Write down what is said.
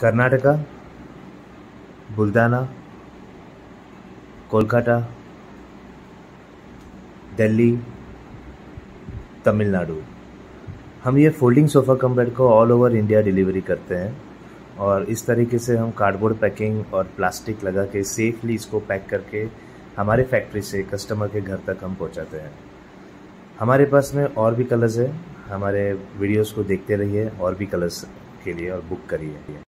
कर्नाटका बुल्दाना कोलकाता, दिल्ली, तमिलनाडु। हम ये folding sofa कम bed को ऑल ओवर इंडिया डिलीवरी करते हैं और इस तरीके से हम कार्डबोर्ड पैकिंग और प्लास्टिक लगा के सेफली इसको पैक करके हमारे फैक्ट्री से कस्टमर के घर तक हम पहुंचाते हैं। हमारे पास में और भी कलर्स है। हमारे वीडियोस को देखते रहिए और भी कलर्स के लिए और बुक करिए।